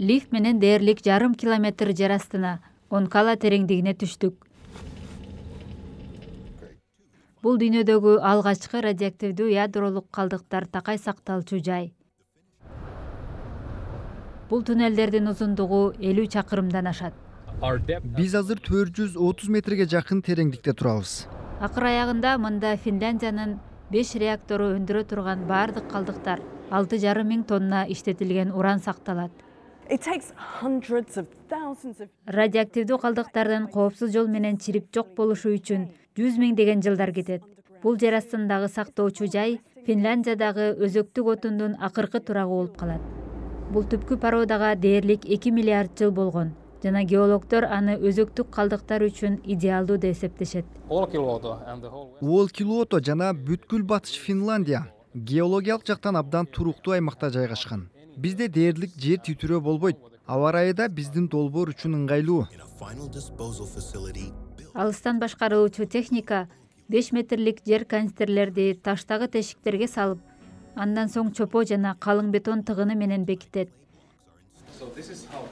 лифт менен дээрлик жарым километр жер астына онкала тереңдигине түштүк. Бул дүйнөдөгү алгачкы радиоактивдүү ядролук калдыктар такай сакталчу жай. Бул туннелдердин узундугу элүү чакырымдан ашат. Биз азыр төрт жүз отуз метрге жакын тереңдикте турабыз. Акыр аягында мында финляндиянын беш реактору өндүрө турган баардык калдыктар алты жарым миң тонна иштетилген уран сакталат радиоактивдүү калдыктардын коопсуз жол менен чирип жок болушу үчүн жүз миңдеген жылдар кетет. Бул жер астындагы сактоочу жай финляндиядагы өзөктүк отундун акыркы турагы болуп калат. Бул түпкү породага дээрлик эки миллиард жыл болгон жана геологдор аны өзөктүк калдыктар үчүн идеалдуу деп эсептешет. Уолкилуото жана бүткүл батыш финляндия геологиялык жактан абдан туруктуу аймакта жайгашкан бизде дээрлик жер титирөө болбойт. Аба ырайы да биздин долбоор үчүн ыңгайлуу. Алыстан башкарылуучу техника беш метрлик жер канистрлерди таштагы тешиктерге салып андан соң чопо жана калың бетон тыгыны менен бекитет.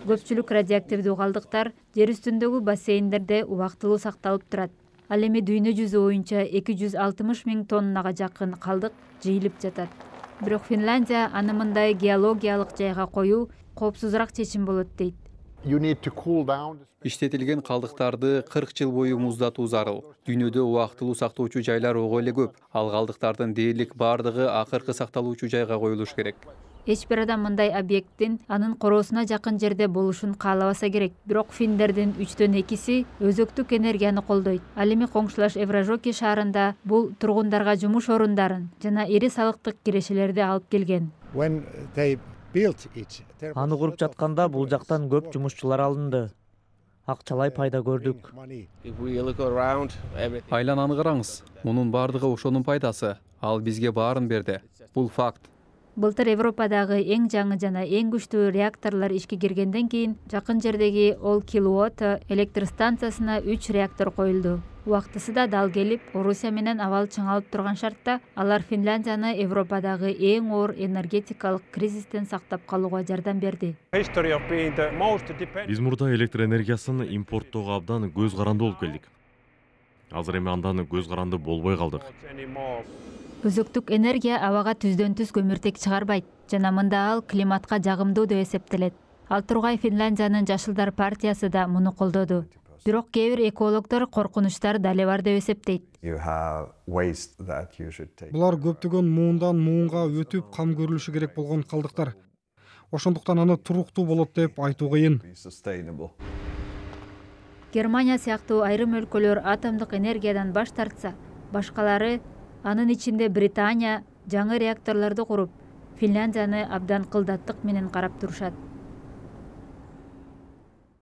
Көпчүлүк радиоактивдүү калдыктар жер үстүндөгү бассейндерде убактылуу сакталып турат. Ал эми дүйнө жүзү боюнча эки жүз алтымыш миң тоннага жакын калдык жыйылып жатат бирок финляндия аны мындай геологиялык жайга коюу коопсузураак чечим болот дейт. Иштетилген калдыктарды кырк жыл бою муздатуу зарыл. Дүйнөдө убактылуу сактоочу жайлар ого эле көп. Ал калдыктардын дээрлик баардыгы акыркы сакталуучу жайга коюлуш керек эч бир адам мындай объекттин анын короосуна жакын жерде болушун каалабаса керек. Бирок финдердин үчтөн экиси өзөктүк энергияны колдойт. Ал эми коңшулаш еврожоки шаарында бул тургундарга жумуш орундарын жана ири салыктык кирешелерди алып келген. Аны куруп жатканда бул жактан көп жумушчулар алынды. Акчалай пайда көрдүк. айлананы караңыз мунун баардыгы ошонун пайдасы. Ал бизге баарын берди бул факт. Былтыр европадагы эң жаңы жана эң күчтүү реакторлор ишке киргенден кийин жакын жердеги ол килуото электр станциясына үч реактор коюлду убактысында дал келип орусия менен абал чыңалып турган шартта алар финляндияны европадагы эң оор энергетикалык кризистен сактап калууга жардам берди биз мурда электр энергиясын импорттоого абдан көз каранды болуп келдик азыр эми андан көз каранды болбой калдык өзөктүк энергия абага түздөн түз көмүртек чыгарбайт жана мында ал климатка жагымдуу деп эсептелет. Ал тургай финляндиянын жашылдар партиясы да муну колдоду. Бирок кээ бир экологдор коркунучтар дале бар деп эсептейт. Булар көптөгөн муундан муунга өтүп кам көрүлүшү керек болгон калдыктар. Ошондуктан аны туруктуу болот деп айтуу кыйын. Германия сыяктуу айрым өлкөлөр атомдук энергиядан баш тартса башкалары анын ичинде британия жаңы реакторлорду куруп финляндияны абдан кылдаттык менен карап турушат.